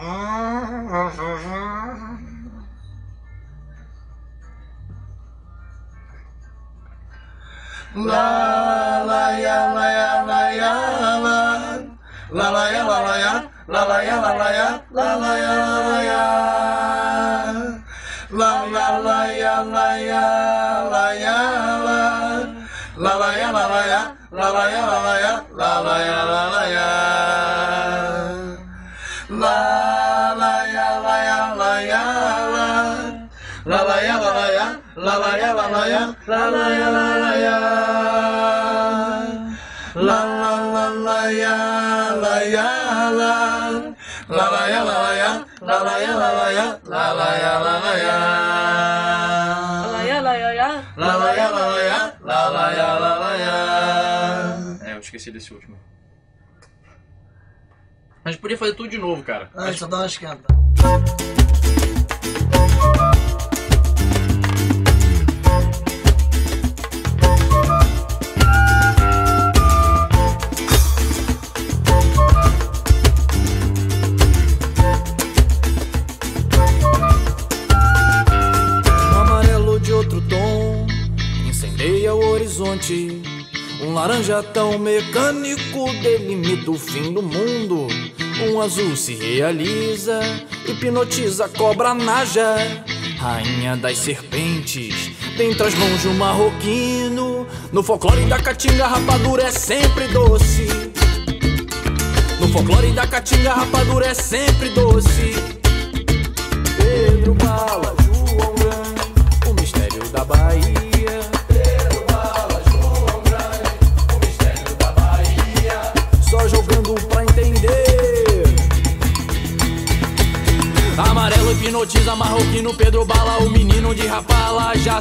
La la ya la ya la ya la La la ya la la ya La la ya la la ya La la ya la la ya La la la ya la ya la ya la La la ya la la ya La la ya la la ya La la ya la la la ya la la ya La la ya la la ya La la la la ya la ya la La la É, eu esqueci desse último. A gente podia fazer tudo de novo, cara. Ai, só dá uma esquenta. Laranja tão mecânico delimita o fim do mundo. Um azul se realiza, hipnotiza a cobra naja. Rainha das serpentes, dentre as mãos de um marroquino. No folclore da caatinga, rapadura é sempre doce. No folclore da caatinga, rapadura é sempre doce.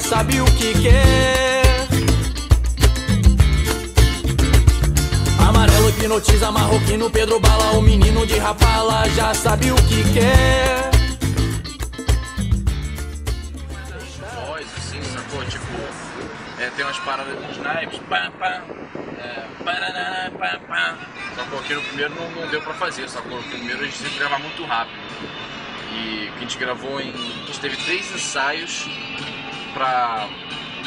Sabe o que quer. Amarelo hipnotiza marroquino, Pedro Bala, o menino de Rapala já sabe o que quer. voz, assim? Tipo, é, tem umas paradas de snipes, pá, pá, é, parará, pá. Sacou? Que no primeiro não, não deu pra fazer, sacou? No primeiro a gente teve que gravar muito rápido. E que a gente gravou em. A gente teve três ensaios pra.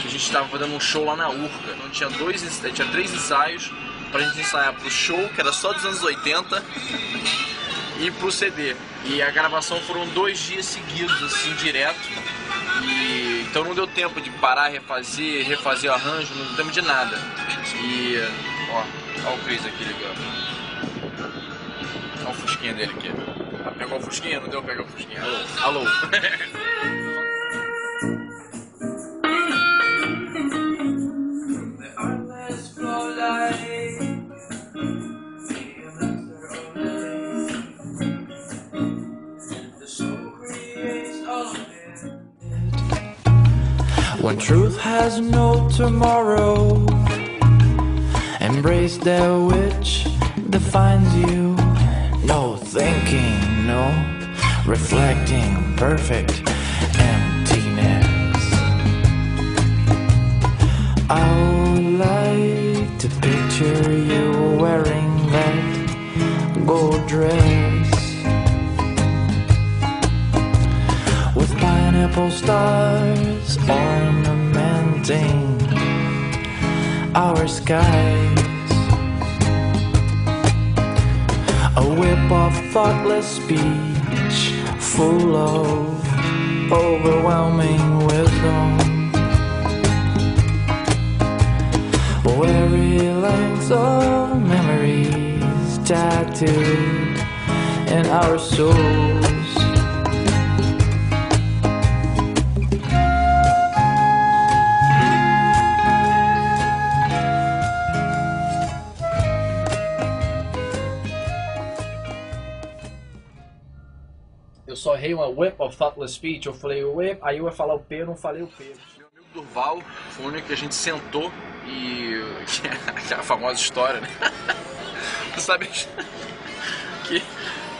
que a gente tava fazendo um show lá na Urca. Então tinha, dois, ens- tinha três ensaios pra gente ensaiar pro show, que era só dos anos 80 e pro CD. E a gravação foram dois dias seguidos, assim, direto. E então não deu tempo de parar, refazer, refazer o arranjo, não deu tempo de nada. E ó, o Chris aqui ligando. Olha o fusquinha dele aqui. Ah, pegou o fusquinha? Não deu pegar o fusquinha. Alô? Alô? When truth has no tomorrow, embrace that which defines you. No thinking, no reflecting, perfect emptiness. I would like to picture you wearing that gold dress with pineapple stars our skies. A whip of thoughtless speech full of overwhelming wisdom. Weary lengths of memories tattooed in our souls. Eu só errei uma whip of thoughtless speech, eu falei whip, aí eu ia falar o P, eu não falei o P. Meu amigo Durval foi o único que a gente sentou e. aquela famosa história, né? Sabe? Que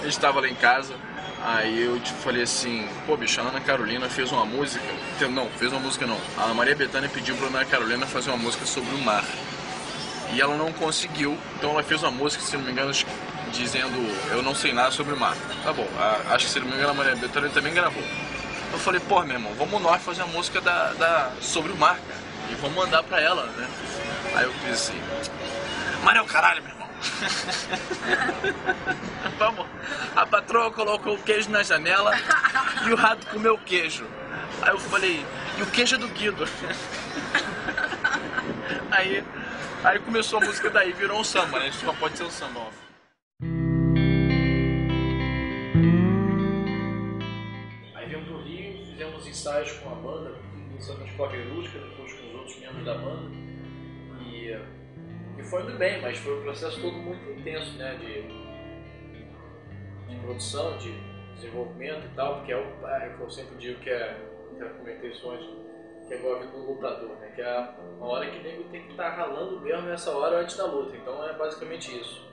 a gente tava lá em casa, aí eu falei assim, pô bicho, a Ana Carolina fez uma música. Não, fez uma música não. A Maria Bethânia pediu pra Ana Carolina fazer uma música sobre o mar. E ela não conseguiu, então ela fez uma música, se não me engano, dizendo eu não sei nada sobre o mar. Tá bom, a, acho que se não me engano a Maria Bethânia também gravou. Eu falei, pô, meu irmão, vamos nós fazer uma música da, da, sobre o mar, cara. E vamos mandar pra ela, né? Aí eu fiz assim, Mar é o caralho, meu irmão. vamos. A patroa colocou o queijo na janela e o rato comeu o queijo. Aí eu falei, e o queijo é do Guido. aí, aí começou a música daí, virou um samba, né? Só pode ser um samba, ó. Com a banda, começamos com a Verusca, depois com os outros membros da banda. E, e foi muito bem, mas foi um processo todo muito intenso, né? De, de produção, de desenvolvimento e tal, porque é o é, que eu sempre digo que é, já comentei isso antes, que é igual a vida do lutador, né? Que é uma hora que o nego tem que estar tá ralando mesmo nessa hora antes da luta. Então é basicamente isso.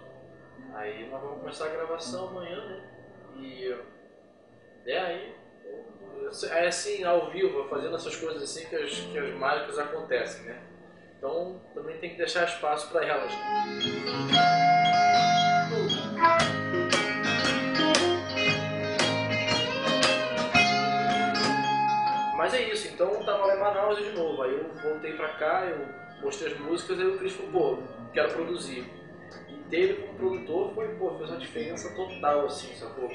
Aí nós vamos começar a gravação amanhã, né? E é aí. É assim, ao vivo, fazendo essas coisas assim que as, que as mágicas acontecem, né? Então também tem que deixar espaço para elas. Mas é isso, então eu tava lá em Manaus de novo. Aí eu voltei pra cá, eu mostrei as músicas, aí o Cris falou, pô, quero produzir. E dele como produtor foi, pô, fez uma diferença total, assim, sacou?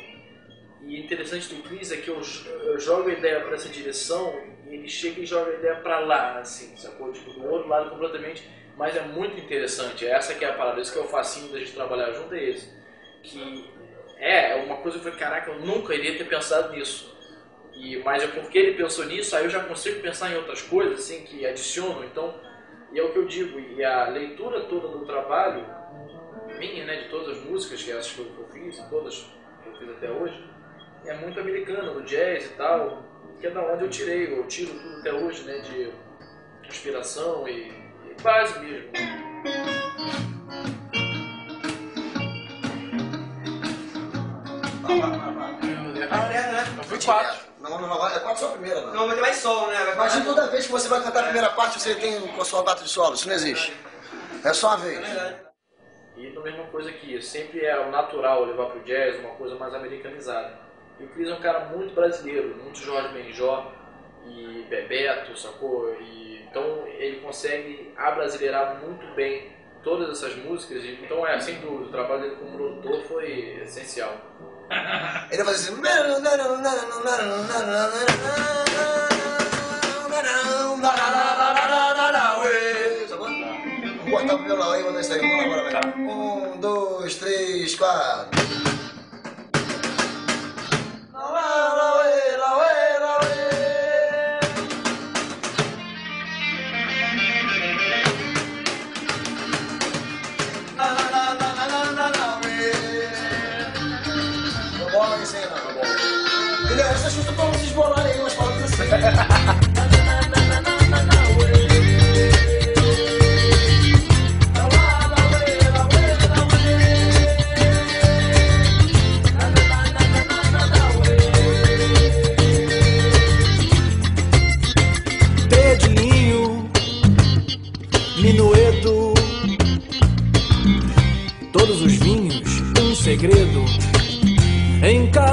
E interessante do Chris é que eu, eu jogo a ideia para essa direção e ele chega e joga a ideia para lá, assim, sacou? Tipo, do outro lado completamente. Mas é muito interessante, essa que é a parada, esse que é o facinho da gente trabalhar junto, é esse. Que é, uma coisa que eu falei, caraca, eu nunca iria ter pensado nisso. E, mas é porque ele pensou nisso, aí eu já consigo pensar em outras coisas, assim, que adicionam, então, e é o que eu digo, e a leitura toda do trabalho, minha, né, de todas as músicas, que é essas que eu fiz, todas que eu fiz até hoje, é muito americano, do jazz e tal, que é da onde eu tirei, eu tiro tudo até hoje, né, de inspiração e, e base mesmo. Fui quatro. Não, não, não, é quatro só a primeira, não. Não, mas tem mais solo, né? Vai Imagina toda vez que você vai cantar a primeira parte, você tem a sua bata de solo. Isso não existe. É só uma vez. E a mesma coisa aqui, sempre é o natural levar pro jazz, uma coisa mais americanizada. E o Cris é um cara muito brasileiro, muito Jorge Benjó e Bebeto, sacou? E, então ele consegue abrasileirar muito bem todas essas músicas. E, então é, sem dúvida, o trabalho dele como produtor foi essencial. Ele vai fazer assim. Vou botar o violão aí, vou isso aí. Vamos lá, bora, vai. Um, dois, três, quatro. Coisas pra vocês bolarem aí umas palavras assim.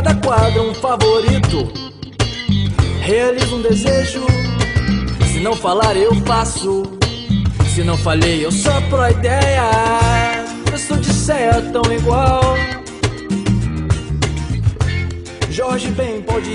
cada quadro, um favorito. Realizo um desejo. Se não falar, eu faço. Se não falei, eu sopro a ideia. Eu sou de Sé tão igual. Jorge bem pode